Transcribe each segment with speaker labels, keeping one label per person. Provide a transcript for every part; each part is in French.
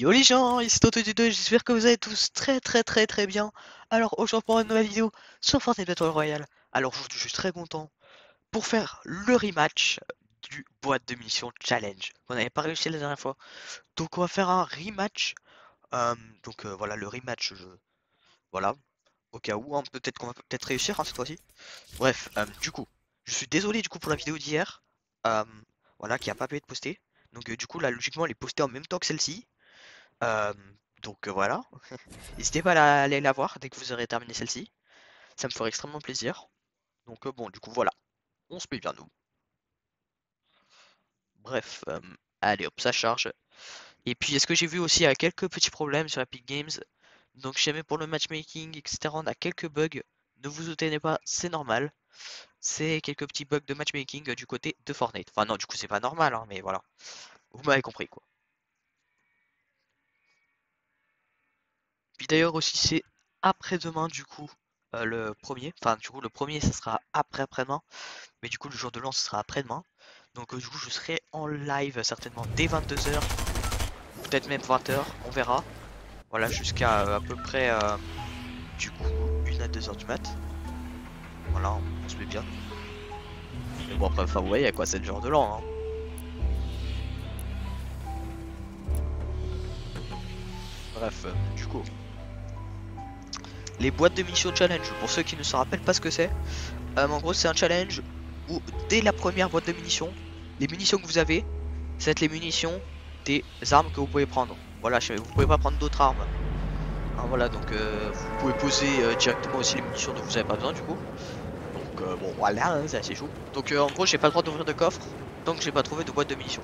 Speaker 1: Yo les gens, ici Toto 2 j'espère que vous allez tous très très très très bien. Alors aujourd'hui pour une nouvelle vidéo sur Fortnite Battle Royale. Alors aujourd'hui je suis très content pour faire le rematch du boîte de munitions challenge. On n'avait pas réussi la dernière fois. Donc on va faire un rematch. Euh, donc euh, voilà le rematch, voilà. Au cas où, hein, peut-être qu'on va peut-être réussir hein, cette fois-ci. Bref, euh, du coup, je suis désolé du coup pour la vidéo d'hier. voilà, qui a pas pu être postée. Donc du coup là logiquement elle est postée en même temps que celle-ci. Euh, donc euh, voilà. N'hésitez pas à aller la voir dès que vous aurez terminé celle-ci. Ça me ferait extrêmement plaisir. Donc euh, bon, du coup voilà. On se met bien nous. Bref, allez hop, ça charge. Et puis est-ce que j'ai vu aussi quelques petits problèmes sur Epic Games? Donc jamais pour le matchmaking, etc. On a quelques bugs. Ne vous étonnez pas, c'est normal. C'est quelques petits bugs de matchmaking du côté de Fortnite. Enfin non, du coup c'est pas normal, hein, mais voilà. Vous m'avez compris quoi. D'ailleurs aussi c'est après-demain du coup euh, le premier. Enfin du coup le premier ça sera après-après-demain. Mais du coup le jour de l'an ce sera après-demain. Donc euh, du coup je serai en live certainement dès 22h. Peut-être même 20h, on verra. Voilà jusqu'à euh, à peu près du coup 1 à 2h du mat. Voilà, on se met bien. Mais bon après enfin vous voyez à quoi c'est le jour de l'an. Hein. Bref, du coup les boîtes de mission challenge. Pour ceux qui ne se rappellent pas ce que c'est, euh, en gros c'est un challenge où dès la première boîte de munitions, les munitions que vous avez, c'est les munitions des armes que vous pouvez prendre. Voilà, vous pouvez pas prendre d'autres armes. Hein, voilà, donc euh, vous pouvez poser euh, directement aussi les munitions dont vous avez pas besoin du coup. Donc bon voilà, hein, c'est assez chaud. Donc en gros j'ai pas le droit d'ouvrir de coffre que j'ai pas trouvé de boîte de munitions.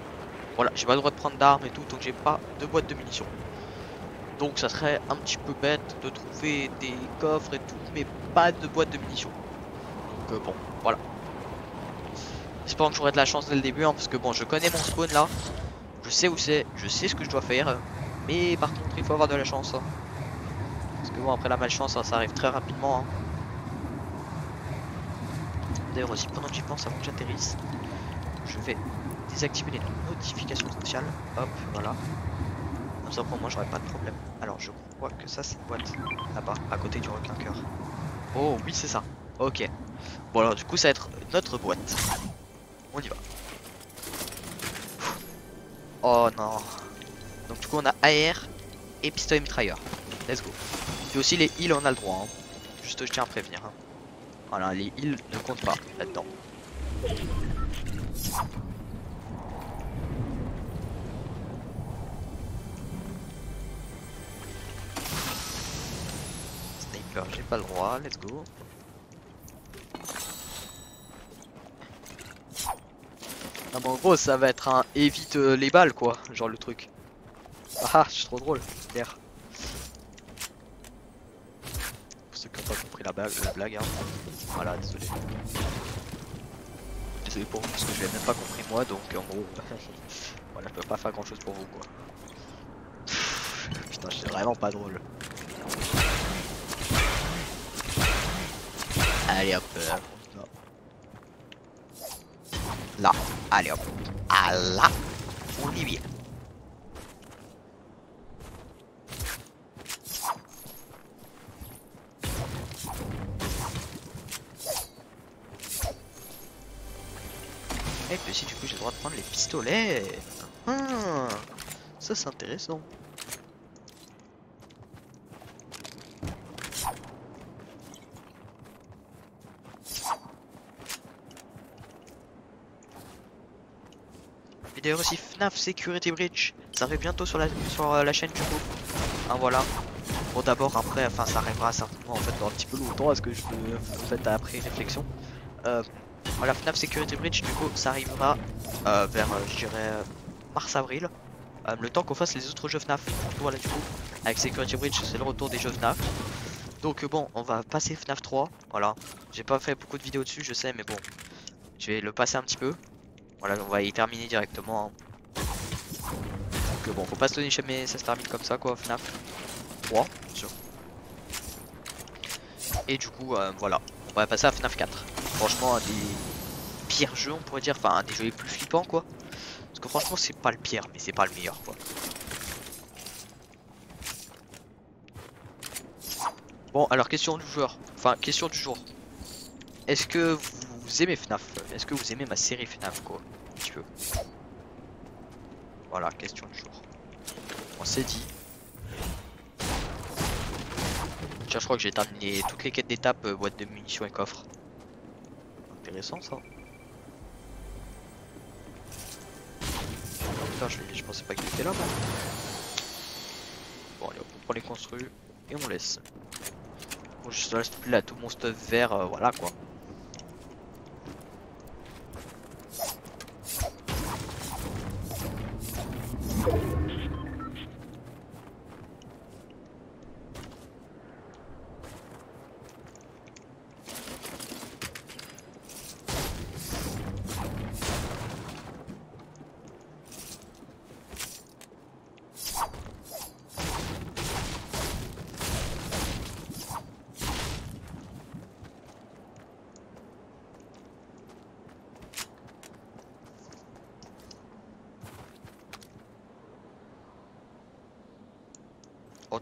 Speaker 1: Voilà, j'ai pas le droit de prendre d'armes et tout tant que j'ai pas de boîte de munitions. Donc ça serait un petit peu bête de trouver des coffres et tout, mais pas de boîte de munitions. Donc euh, bon, voilà. J'espère que j'aurai de la chance dès le début, hein, parce que bon, je connais mon spawn là. Je sais où c'est, je sais ce que je dois faire. Mais par contre, il faut avoir de la chance. Hein. Parce que bon, après la malchance, hein, ça arrive très rapidement. D'ailleurs aussi, pendant que j'y pense, avant que j'atterrisse, je vais désactiver les notifications sociales. Hop, voilà. Pour moi j'aurais pas de problème. Alors je crois que ça c'est une boîte là-bas, à côté du requin cœur. Oh oui c'est ça. Ok. Bon alors du coup ça va être notre boîte. On y va. Oh non. Donc du coup on a AR et pistolet mitrailleur. Let's go. Et aussi les heals on a le droit. Hein. Juste je tiens à prévenir. Hein. Voilà les heals ne comptent pas là-dedans. Pas le droit, let's go. Ah bon, en gros, ça va être un évite euh, les balles quoi, genre le truc. Ah, je suis trop drôle, merde. Pour ceux qui n'ont pas compris la la blague hein. Voilà, désolé. Désolé pour vous parce que je l'ai même pas compris moi, donc en gros, voilà, je peux pas faire grand chose pour vous quoi. Putain, c'est vraiment pas drôle. Allez hop. Euh, là. Allez hop. Ah là. On y vient. Et puis si du coup j'ai le droit de prendre les pistolets. Ah, ça c'est intéressant. D'ailleurs aussi FNAF Security Bridge, ça arrive bientôt sur la, sur euh, la chaîne du coup. Ah voilà. Bon d'abord après, enfin ça arrivera certainement en fait dans un petit peu longtemps parce que je peux en fait après réflexion. Euh, voilà FNAF Security Bridge du coup ça arrivera euh, vers je dirais mars-avril. le temps qu'on fasse les autres jeux FNAF. Voilà du coup avec Security Bridge c'est le retour des jeux FNAF. Donc bon on va passer FNAF 3. Voilà. J'ai pas fait beaucoup de vidéos dessus je sais mais bon. Je vais le passer un petit peu. Voilà, on va y terminer directement. Hein. Donc euh, bon, faut pas se donner jamais, ça se termine comme ça quoi, FNAF 3, sûr. Et du coup, euh, voilà, on va passer à FNAF 4. Franchement, un des pires jeux, on pourrait dire, enfin, un des jeux les plus flippants quoi. Parce que franchement, c'est pas le pire, mais c'est pas le meilleur quoi. Bon, alors question du joueur, enfin question du jour. Est-ce que vous aimez FNAF Est-ce que vous aimez ma série FNAF quoi? Voilà, question du jour. On s'est dit. Tiens, je crois que j'ai terminé toutes les quêtes d'étape, euh, boîte de munitions et coffre. Intéressant ça. Oh, putain, je, pensais pas qu'il était là. Bon, allez, on prend les construits et on laisse. Bon, je reste plus là tout mon stuff vert, euh, voilà quoi.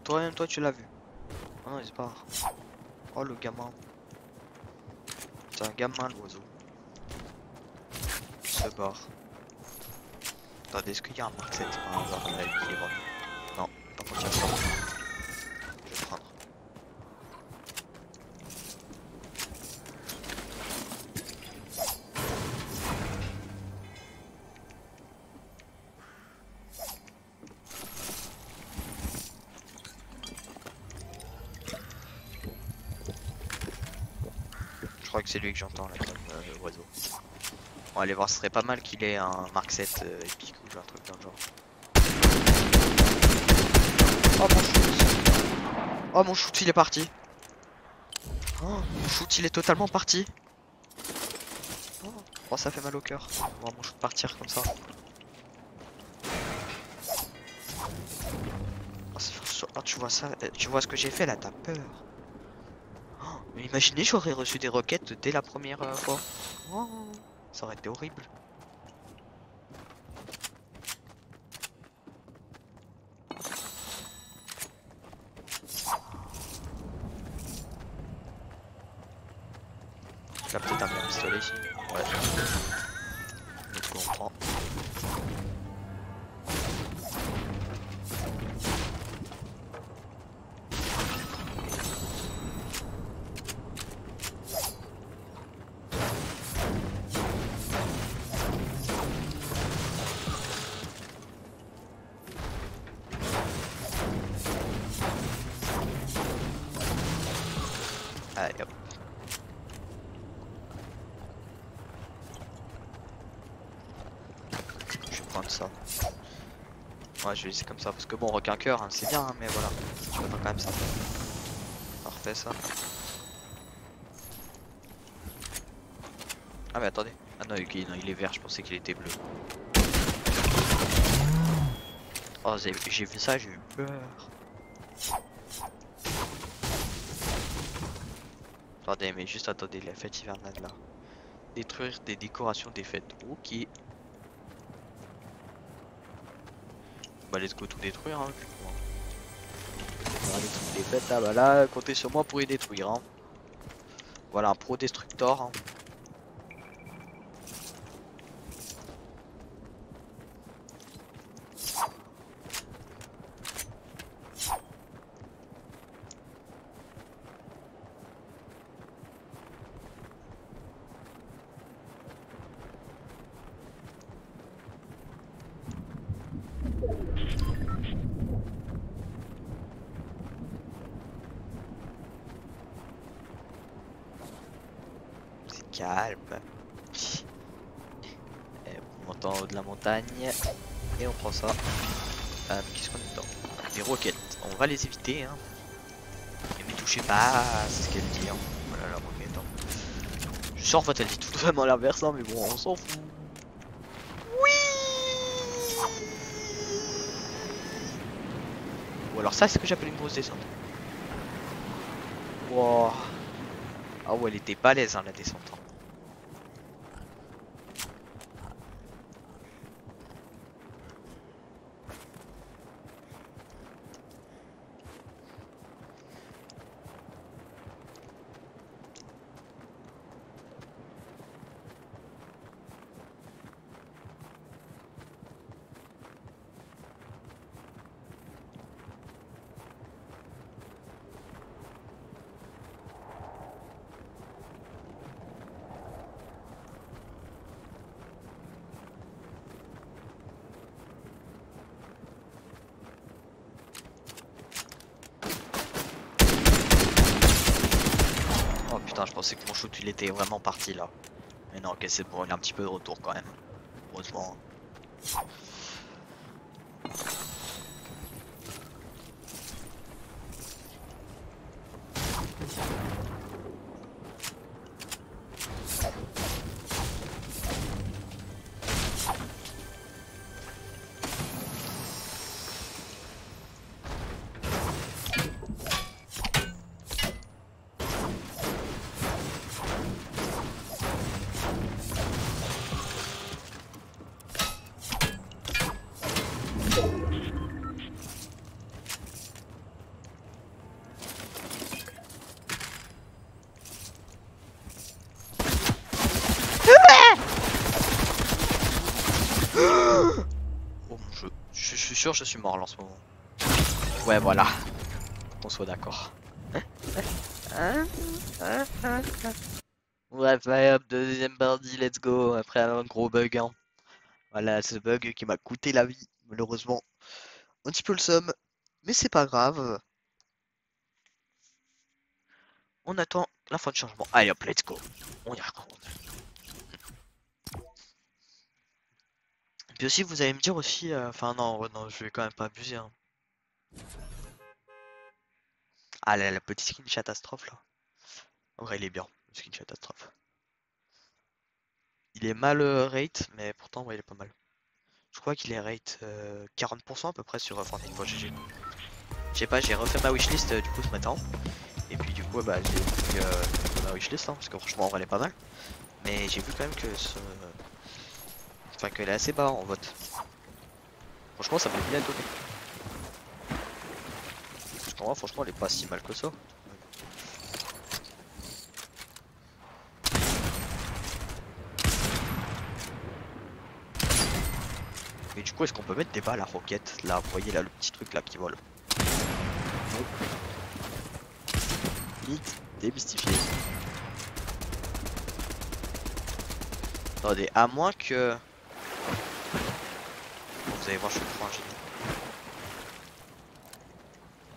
Speaker 1: Oh toi tu l'as vu. Oh non il se barre. Oh le gamin. C'est un gamin l'oiseau. Il se barre. Attendez est-ce qu'il y a un Mark 7 par hasard qui est bon Non, par contre il pas. Je vais prendre. Je crois que c'est lui que j'entends là comme euh, oiseau. On va aller voir, ce serait pas mal qu'il ait un Mark 7 euh, épique ou un truc dans le genre. Oh mon shoot. Oh mon shoot il est parti. Oh mon shoot il est totalement parti. Oh, oh, ça fait mal au cœur. Voir mon shoot partir comme ça. Oh, oh, tu vois ça, euh, tu vois ce que j'ai fait là, t'as peur. oh, Imaginez j'aurais reçu des requêtes dès la première euh, fois Ça aurait été horrible Là peut-être un pistolet ici. Allez hop. Je vais prendre ça. Ouais, je vais laisser comme ça parce que bon, requin cœur, hein, c'est bien, hein, mais voilà. Je vais quand même ça. Parfait ça. Ah, mais attendez. Ah non, non, il est vert, je pensais qu'il était bleu. Oh, j'ai vu ça, j'ai eu peur. Attendez, mais juste attendez, la fête hivernale là. Détruire des décorations des fêtes. Ok. Bah, let's go tout détruire, hein, du coup. Voilà, les fêtes là, bah là, comptez sur moi pour y détruire. Hein. Voilà, un pro destructor. Hein. C'est calme. On monte en haut de la montagne et on prend ça. Euh, Qu'est-ce qu'on est dedans Des roquettes. On va les éviter. Hein. Mais touchez pas, c'est ce qu'elle dit. Hein. Voilà la roquette. Hein. Je sens en fait elle dit tout vraiment l'inverse, hein, mais bon on s'en fout. Oui Ou alors ça c'est ce que j'appelle une grosse descente. Wow. Ah ouais elle était balèze hein, la descente. hein. Je pensais que mon shoot il était vraiment parti là. Mais non, ok, c'est bon, il a un petit peu de retour quand même. Heureusement. Je suis mort là en ce moment. Ouais voilà, qu'on soit d'accord. Allez, hop, deuxième birdie, let's go, après un gros bug. Hein. Voilà, ce bug qui m'a coûté la vie, malheureusement. Un petit peu le somme, mais c'est pas grave. On attend la fin de changement. Allez hop, let's go. On y retourne. Puis aussi, vous allez me dire aussi, euh, enfin non, non, je vais quand même pas abuser. Hein. Ah la, petite skin catastrophe là. En vrai, il est bien, le skin catastrophe. Il est mal euh, rate, mais pourtant, ouais, il est pas mal. Je crois qu'il est rate euh, 40% à peu près sur euh, Fortnite.gg. Je sais pas, j'ai refait ma wishlist euh, du coup ce matin. Et puis du coup, bah j'ai pris euh, ma wishlist, hein, parce que franchement, en vrai, elle est pas mal. Mais j'ai vu quand même que ce... Qu'elle est assez bas en vote. Franchement, ça m'a bien étonné. Parce qu'en vrai, franchement, elle est pas si mal que ça. Mais du coup, est-ce qu'on peut mettre des balles à roquette Là, vous voyez là le petit truc là qui vole. Vite, démystifié. Attendez, à moins que... Vous allez voir, je suis génie.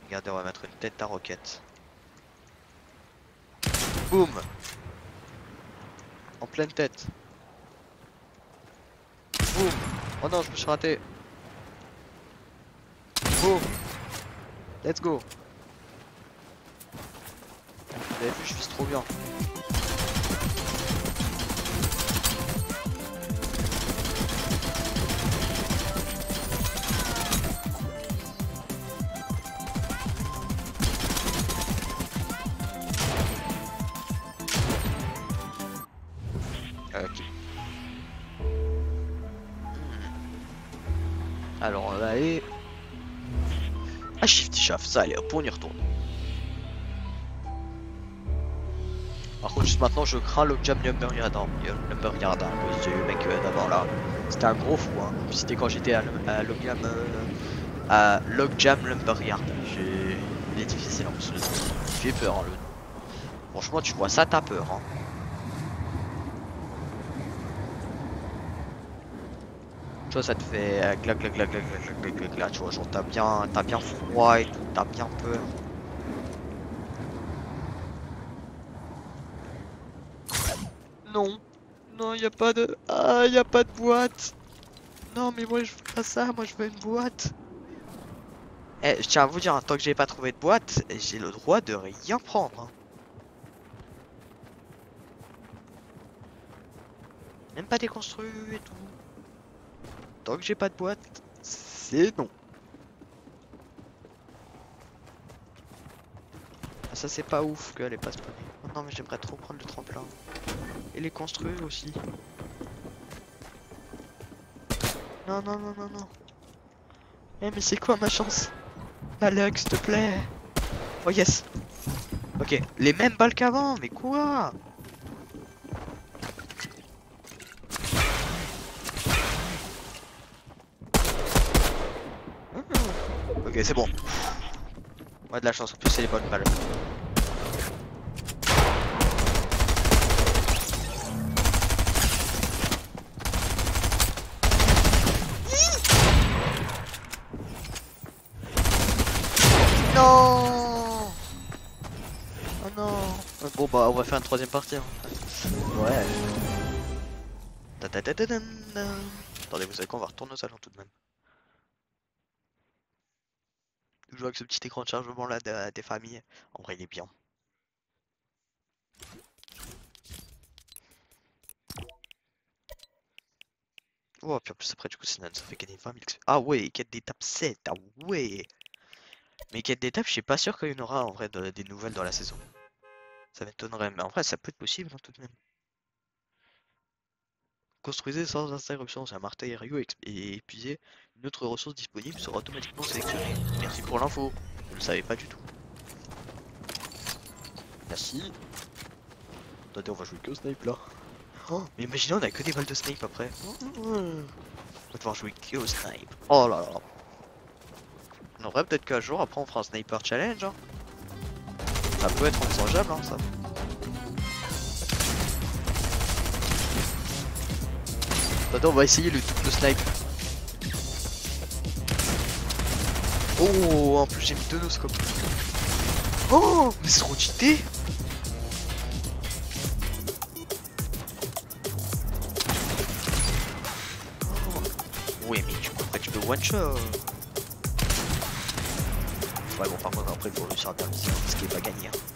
Speaker 1: Regardez, on va mettre une tête à roquette. Boum En pleine tête. Boum Oh non, je me suis raté. Boum Let's go Vous avez vu, je vise trop bien. Aller à Shifty Shaft, ça allez hop on y retourne. Par contre juste maintenant je crains Number Yard, Number Yard, à cause du mec euh, d'avant là. C'était un gros fou hein. C'était quand j'étais à, Logjam euh, à Logjam Lumber Yard. J'ai- Il est difficile en plus le fait peur hein, le. Franchement tu vois ça t'as peur hein. toi ça te fait euh, glac glac tu vois genre t'as bien t'as bien froid et tout t'as bien peur. Non. Non y a pas de ah y a pas de boîte. Non mais moi je veux pas ça moi je veux une boîte. Eh je tiens à vous dire hein, tant que j'ai pas trouvé de boîte j'ai le droit de rien prendre hein. même pas déconstruit et tout. Tant que j'ai pas de boîte, c'est non. Ah, ça c'est pas ouf qu'elle est pas spawnée. Oh non mais j'aimerais trop prendre le tremplin. Et les construire aussi. Non non non non non. Eh mais c'est quoi ma chance? Alex s'il te plaît. Oh yes. Ok, les mêmes balles qu'avant, mais quoi? Ok, c'est bon. On a de la chance, en plus c'est les bonnes balles. Non Oh non Bon bah on va faire une troisième partie. hein. Ouais. Attendez, vous savez quoi On va retourner au salon tout de même. Toujours avec ce petit écran de chargement là de- des familles. En vrai, il est bien. Oh, puis en plus après du coup ça ça fait gagner 20 000 XP. Ah ouais, quête d'étape 7, ah ouais Mais quête d'étape, je suis pas sûr qu'il y en aura en vrai de- des nouvelles dans la saison. Ça m'étonnerait, mais en vrai ça peut être possible hein, tout de même. Construisez sans interruption, c'est un marteau ex- et épuisé. Une autre ressource disponible sera automatiquement sélectionnée. Merci pour l'info, je ne le savais pas du tout. Merci. Attendez, on va jouer que au snipe là. Oh, mais imaginez, on a que des balles de snipe après. On va devoir jouer que au snipe. Oh là là. On aurait peut-être qu'un jour, après, on fera un sniper challenge. hein. Ça peut être envisageable, hein, ça. Attends, on va essayer le double snipe. Oh, en plus j'ai mis deux noscopes. Oh, mais c'est trop cheaté. Oh. Oui, mais tu, après tu peux one shot. Ouais, bon, par contre, après, il faut réussir à vision, ce qui est pas gagné. hein.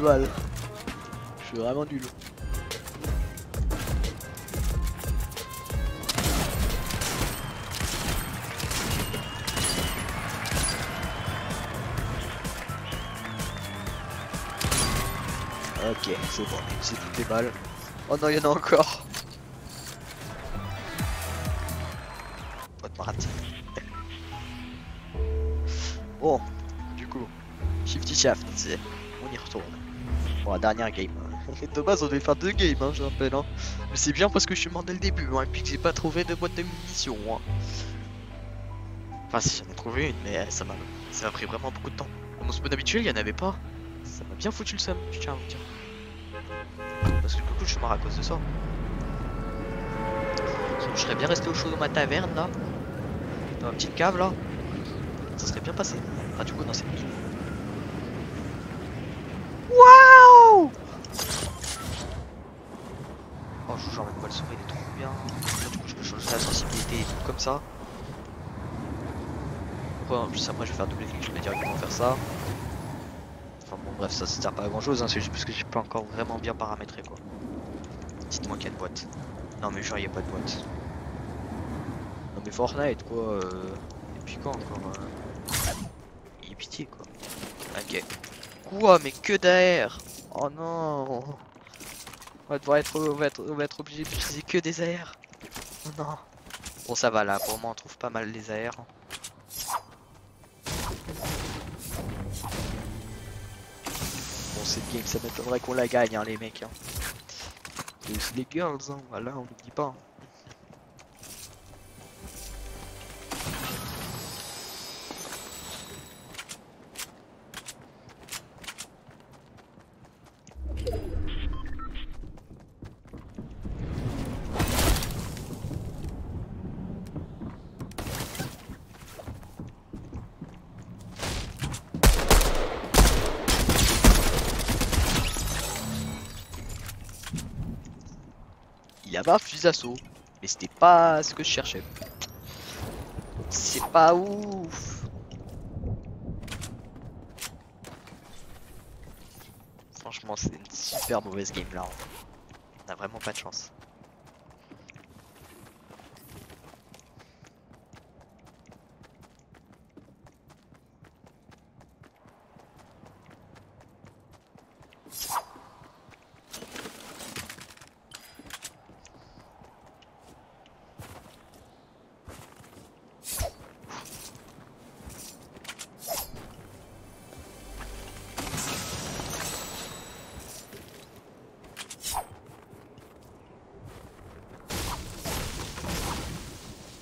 Speaker 1: Balles. Je suis vraiment nul. Ok, c'est bon, c'est toutes les balles. Oh non, il y en a encore. Bon, du coup, Shifty Shaft, on y retourne. La dernière game. De base, on devait faire deux games, hein, je rappelle. Hein. Mais c'est bien parce que je suis mort dès le début, hein, et puis que j'ai pas trouvé de boîte de munitions. Hein. Enfin, si j'en ai trouvé une, mais ça m'a ça pris vraiment beaucoup de temps. Dans mon spawn habituel, il y en avait pas. Ça m'a bien foutu le seum, je tiens à vous dire. Parce que du coup, je suis mort à cause de ça. Je serais bien resté au chaud dans ma taverne là. Dans ma petite cave là. Ça serait bien passé. Ah, du coup, dans cette mine. Waouh Oh, je joue genre même pas le son, il est trop bien. Là, du coup, je peux changer la sensibilité et tout comme ça. Après, en plus, après, je vais faire double clic, je vais directement faire ça. Enfin bon, bref, ça, ça sert pas à grand chose, hein, c'est juste parce que j'ai pas encore vraiment bien paramétré quoi. Dites-moi qu'il y a une boîte. Non, mais genre, il y a pas de boîte. Non, mais Fortnite quoi. Euh... Et puis quand encore euh... Il est pitié quoi. Ok. Quoi, mais que d'air Oh non On va devoir être, on va être, on va être obligé d'utiliser que des airs. Oh non. Bon, ça va là, pour le moment, on trouve pas mal les airs. Bon, cette game, ça m'étonnerait qu'on la gagne, hein, les mecs. Hein. Aussi les girls, hein, voilà, on n'oublie pas. Il fusil d'assaut, mais c'était pas ce que je cherchais. C'est pas ouf. Franchement, c'est une super mauvaise game là. On a vraiment pas de chance.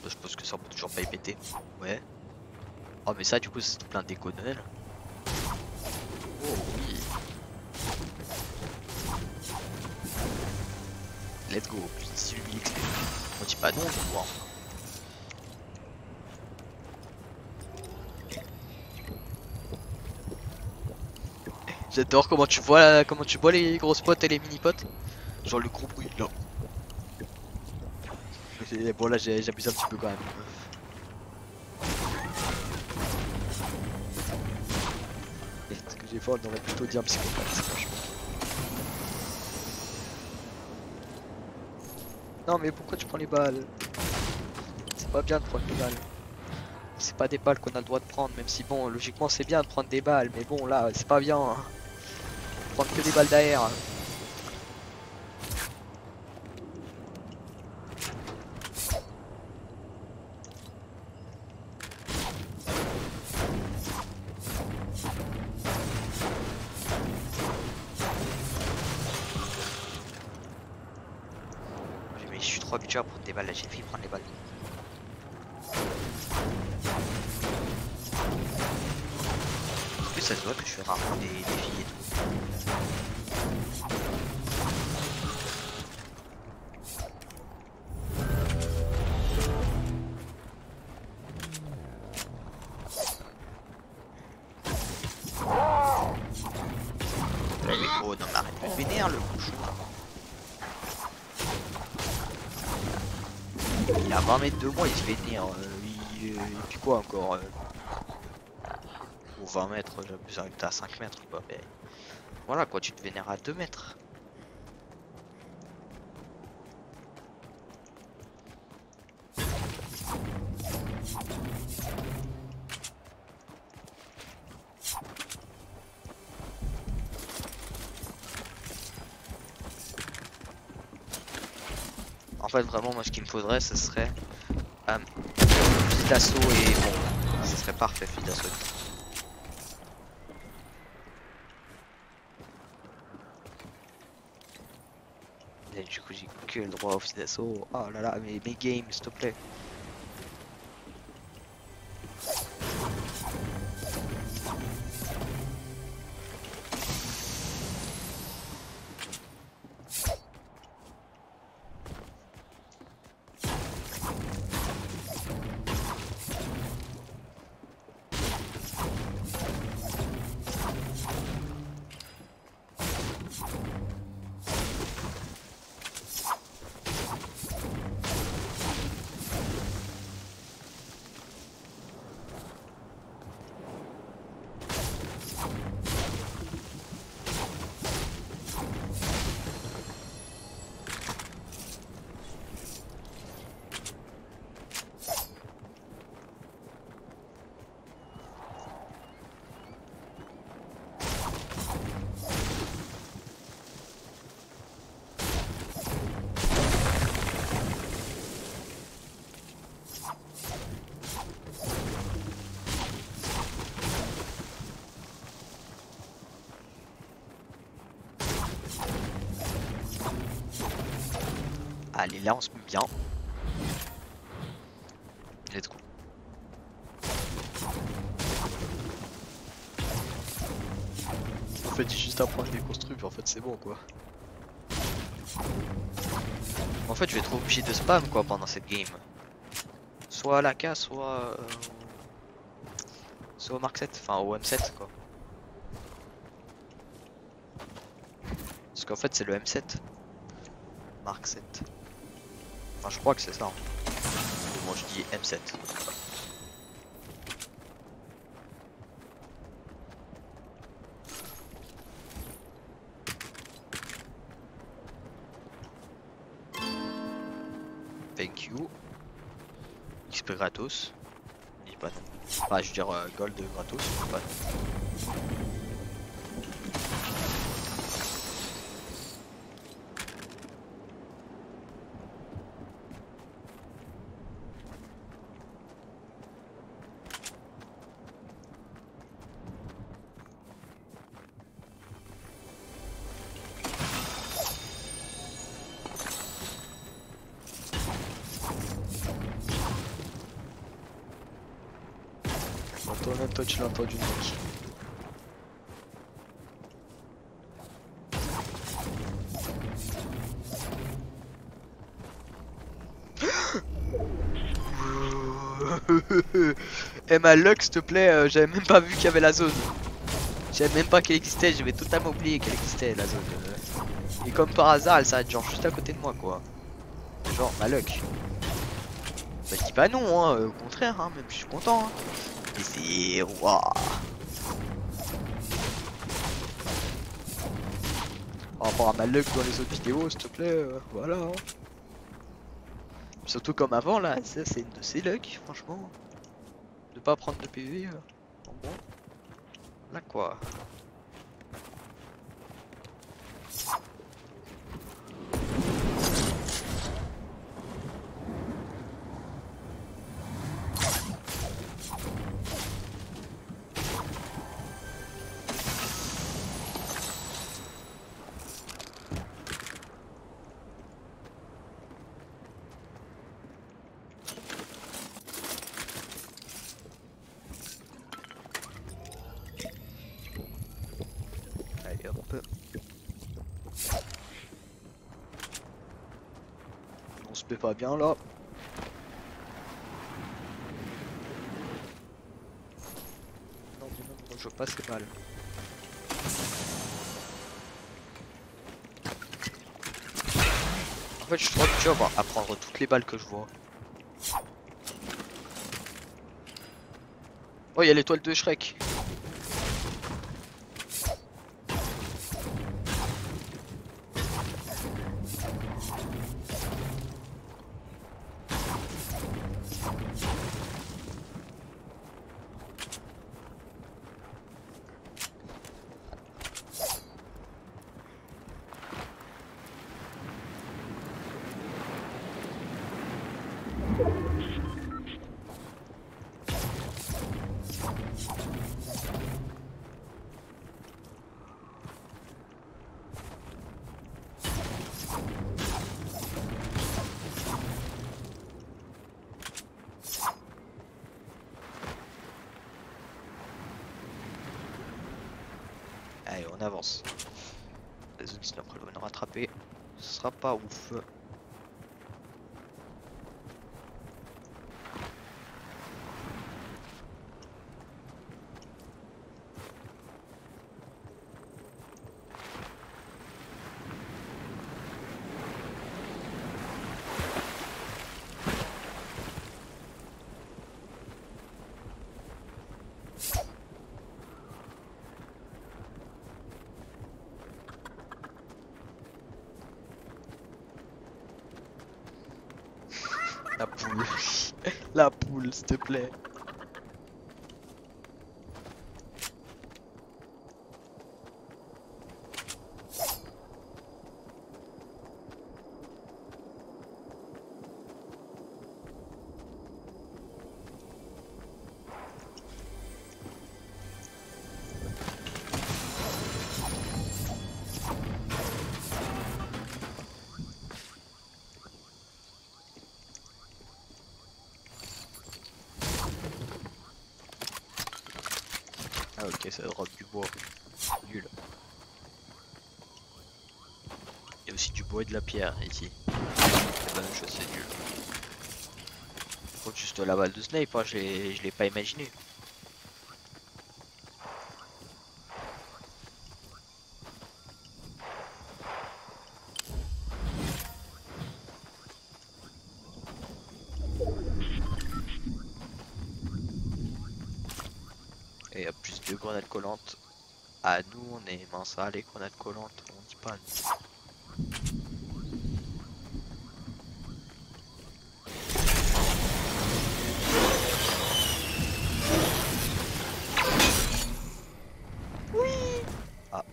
Speaker 1: Bah, Je pense que ça peut Ouais. Oh mais ça du coup c'est plein d'éconel. Oh oui. let's go, plus 18 000 XP. On dit pas non. J'adore comment tu vois comment tu vois les grosses potes et les mini potes. Genre le gros bruit là. Bon là j'abuse un petit peu quand même. Fait on aurait plutôt dit un psychopathe. Non mais pourquoi tu prends les balles? C'est pas bien de prendre les balles. C'est pas des balles qu'on a le droit de prendre, même si bon logiquement c'est bien de prendre des balles, mais bon là c'est pas bien. Hein. Prendre que des balles d'air. Il se vénère. Euh, il, euh, quoi encore euh... Ou 20 mètres, j'abuse avec à 5 mètres quoi. Mais... Voilà quoi, tu te vénères à 2 mètres. En fait, vraiment, moi, ce qu'il me faudrait, ce serait euh, fusil d'assaut et bon, ce serait parfait, fusil d'assaut. Du coup, j'ai que le droit au fusil d'assaut. Oh là là, mais mes games, s'il te plaît. Allez, là on se met bien. Let's go.
Speaker 2: En fait, j'ai juste un point de déconstruire, en fait, c'est bon quoi.
Speaker 1: En fait, je vais être obligé de spam quoi pendant cette game. Soit à l'AK, soit. euh, soit au Mark 7, enfin au M7 quoi. Parce qu'en fait, c'est le M7. Mark 7. Enfin, je crois que c'est ça. Moi, je dis M7. Thank you. XP gratos. Pas. Enfin, je veux dire euh, gold gratos. Pas.
Speaker 2: un toit du mec.
Speaker 1: Eh ma luck s'il te plaît, euh, j'avais même pas vu qu'il y avait la zone. J'avais même pas qu'elle existait, j'avais totalement oublié qu'elle existait la zone. Et comme par hasard elle s'arrête genre juste à côté de moi quoi. Genre ma luck. Bah dis pas non hein, au contraire hein, même je suis content. Hein. Et. Waouh Par rapport à ma luck dans les autres vidéos, s'il te plaît, euh, voilà. hein. Surtout comme avant là, ça c'est une de ces luck, franchement. De pas prendre de PV. euh, en bon. Là quoi. Pas bien là. Je passe c'est mal. En fait, je suis trop voir- à prendre toutes les balles que je vois. Oh, il y a l'étoile de Shrek. Allez, on avance. Les zone sinon après le nous rattraper. Ce sera pas ouf. La poule. La poule, s'il te plaît. La pierre ici. C'est nul. Juste la balle de snipe, hein, je l'ai pas imaginé. Et a plus de grenades collantes. Ah, nous, on est mince, ah, les grenades collantes, on dit pas. Ah.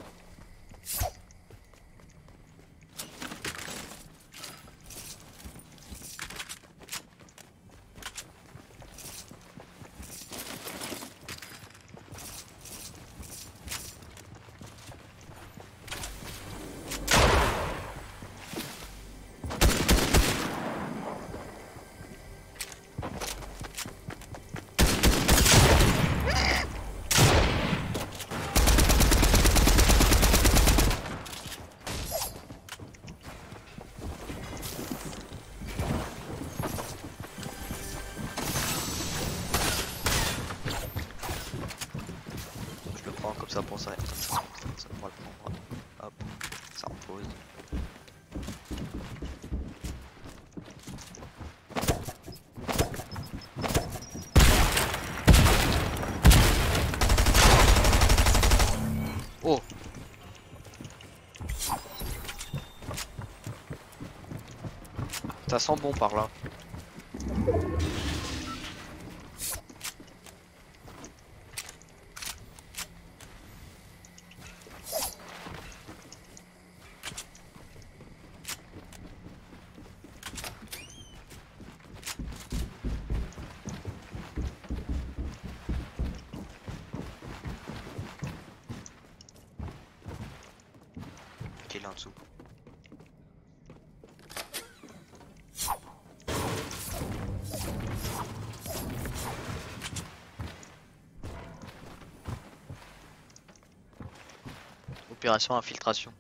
Speaker 1: Ça pour ça. Ça, ça, on va le. Hop, ça repose. Oh Ça sent bon par là. Ok, là en dessous. Opération infiltration.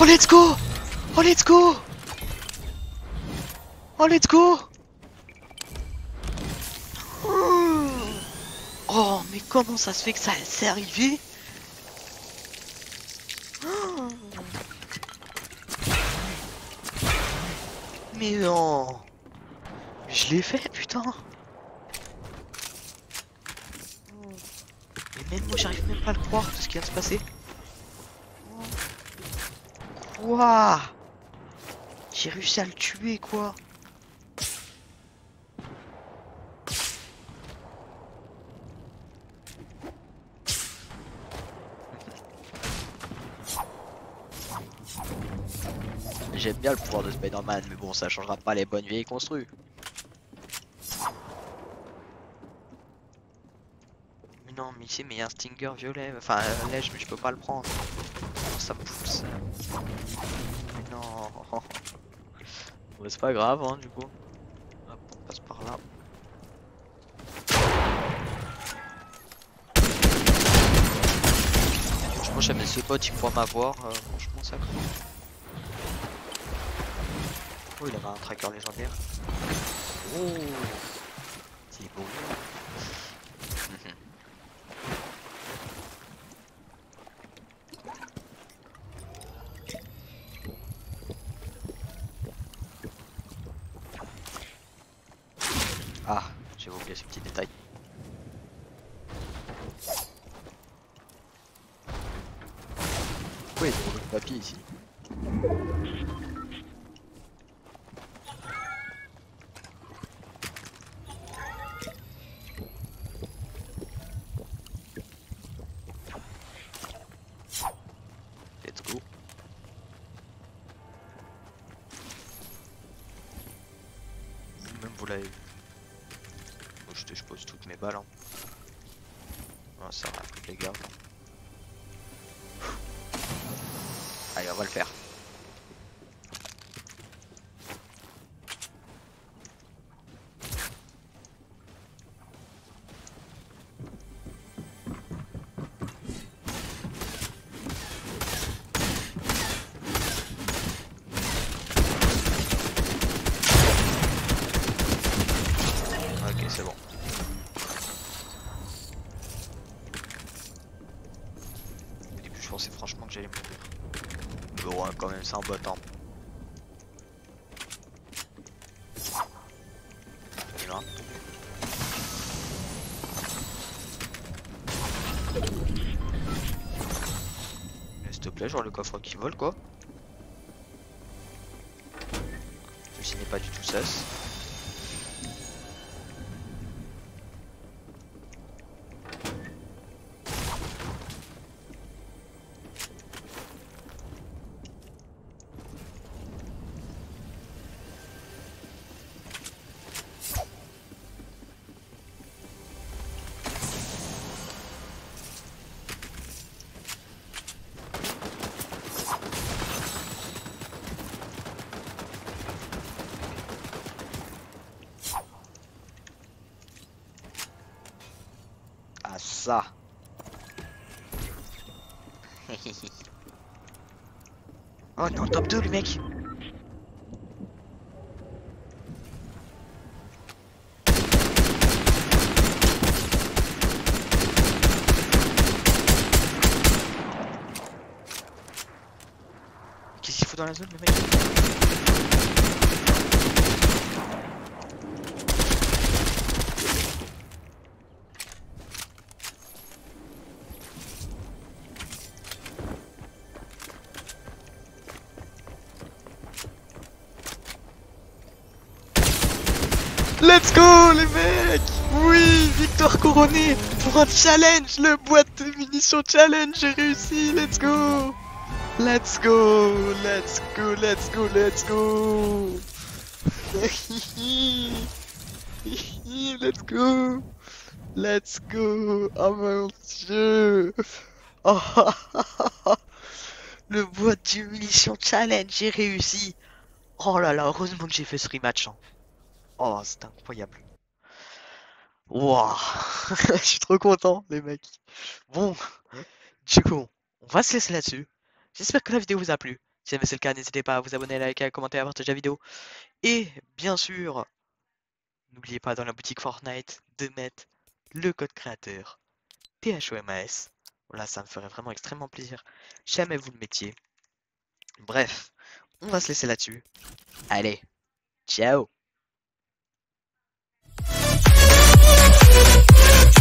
Speaker 1: Oh let's go Oh let's go Oh let's go. Oh mais comment ça se fait que ça s'est arrivé? Mais non. Je l'ai fait putain. Et même moi j'arrive même pas à le croire tout ce qui vient de se passer. Quoi J'ai réussi à le tuer quoi J'aime bien le pouvoir de Spider-Man, mais bon, ça changera pas les bonnes vieilles construits. Mais non, mais ici, mais il y a un Stinger violet, enfin, euh, lèche, mais je peux pas le prendre. Oh, ça me pousse. Mais non. Bon, c'est pas grave, hein, du coup. Hop, on passe par là. Franchement, jamais ce pote il pourra m'avoir. euh, franchement, ça craint. Oh, il avait un tracker légendaire. Oh, c'est beau. ah, j'ai oublié ce petit détail.
Speaker 2: Pourquoi il y a des rouleaux de papier ici
Speaker 1: Let's go. Même vous Bon, je, te- pose toutes mes balles. Hein. Ah, ça va, les gardes. Allez, on va le faire. Le coffre qui vole quoi. Oh non, top 2 le mec. Qu'est-ce qu'il fout dans la zone le mec? Let's go les mecs. Oui, victoire couronnée pour un challenge, le boîte de munitions challenge, j'ai réussi, let's go. Let's go, let's go, let's go, let's go. Let's go. Let's go. Oh mon dieu. Oh Le boîte de munitions challenge, j'ai réussi. Oh là là, heureusement que j'ai fait ce rematch. hein. Oh, c'est incroyable. Waouh, je suis trop content, les mecs. Bon, du coup, on va se laisser là-dessus. J'espère que la vidéo vous a plu. Si jamais c'est le cas, n'hésitez pas à vous abonner, à liker, à commenter, à partager la vidéo. Et bien sûr, n'oubliez pas dans la boutique Fortnite de mettre le code créateur THOMAS. Voilà, ça me ferait vraiment extrêmement plaisir. Jamais vous le mettiez. Bref, on va se laisser là-dessus. Allez, ciao